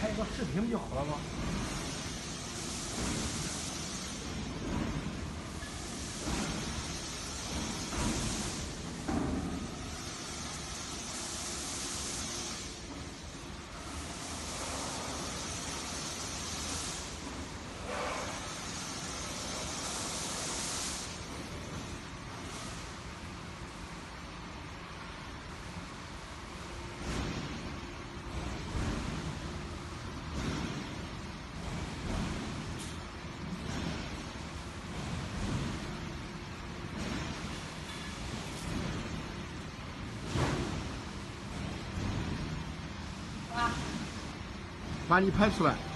拍一个视频不就好了吗？把你拍出来。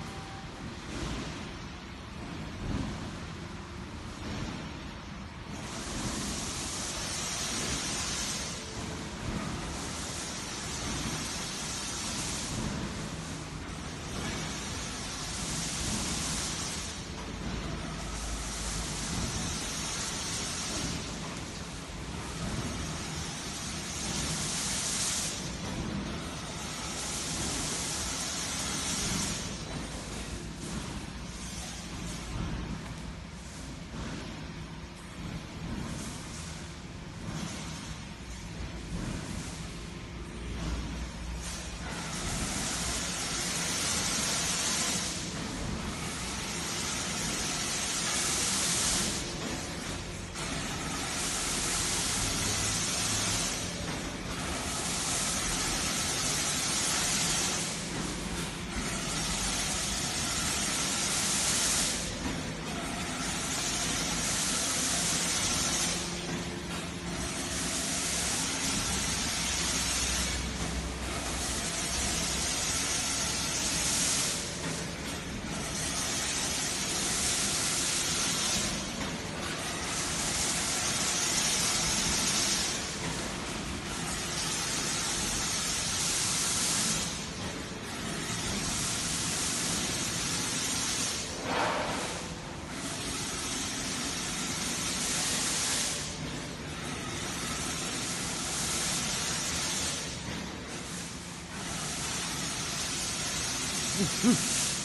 嗯嗯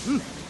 嗯。